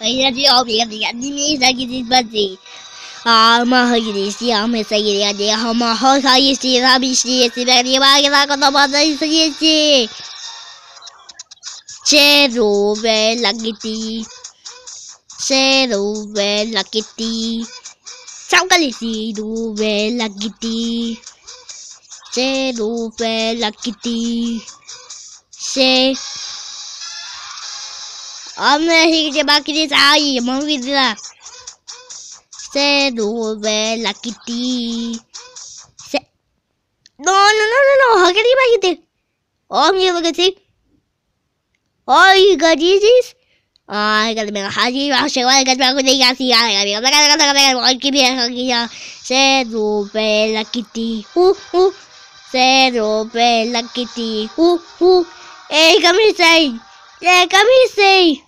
يرجع بيدني سجد بدي ما هجريسي هم سيريدي هم هايسي رابيسي سيبني واغنا كنبضي سيسي Cero ve la kitty Cero ve la kitty Ciao galisi du ve la kitty Cero ve la kitty Cero Amma hiç bakiri sahi mangidila. Zero bella kitty. No no no no no. Hakiri bakiti. Om ये bakiti. Oh, you got this? Ah, I got the haji rasha. I got the. I got the got the got the give me a huggy. Zero bella kitty. Ooh ooh. Zero bella kitty. Ooh ooh. Hey, come here, say. Yeah, come here, say.